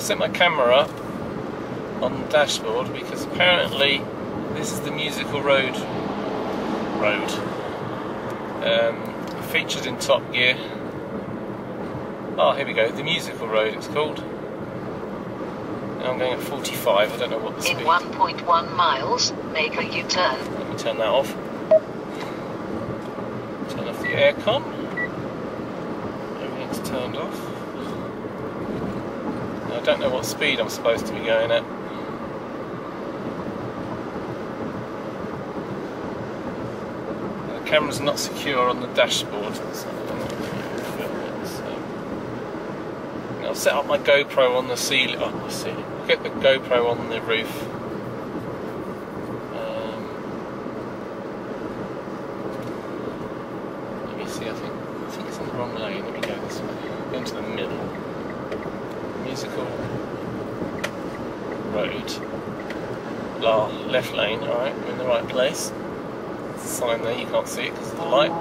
I've set my camera up on the dashboard because apparently this is the musical road road um, featured in Top Gear. Oh, here we go. The musical road. It's called. And I'm going at 45. I don't know what the In speed. 1.1 miles, make a U-turn. Let me turn that off. Turn off the aircon. Everything's turned off. I don't know what speed I'm supposed to be going at. The camera's not secure on the dashboard. So I've set up my GoPro on the ceiling. Oh, the ceiling. Get the GoPro on the roof. Um, let me see. I think I think it's in the wrong lane. Let me go this way. Go into the middle. Musical road. La left lane. All right, we're in the right place. There's a sign there. You can't see it because of the light.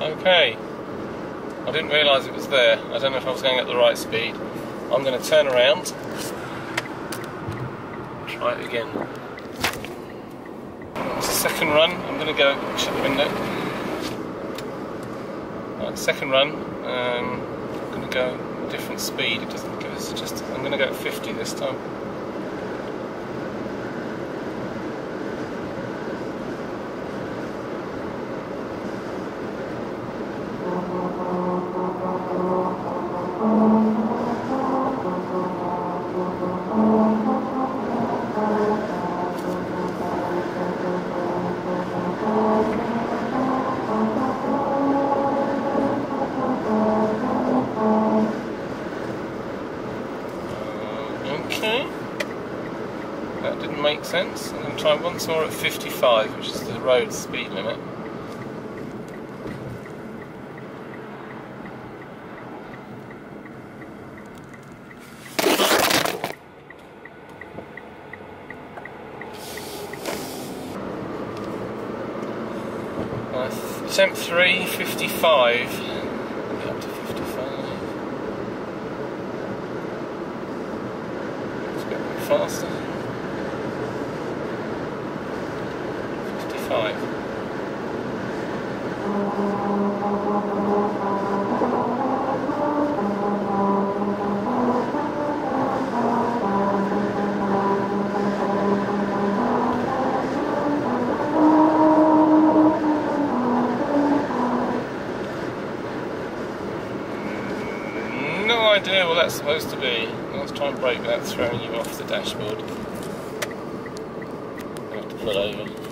Okay. I didn't realise it was there. I don't know if I was going at the right speed. I'm going to turn around. Try it again. Second run. I'm going to go shut the window. Right, second run. Um, I'm going to go different speed. It doesn't give us just. I'm going to go at 50 this time. Okay. That didn't make sense. I'm going try once more at 55, which is the road speed limit. Uh, attempt 3, 55. Get up to 55. Let's a bit faster. 55. Mm, no idea what that's supposed to be. Let's try and brake without throwing you off the dashboard. I have to pull over.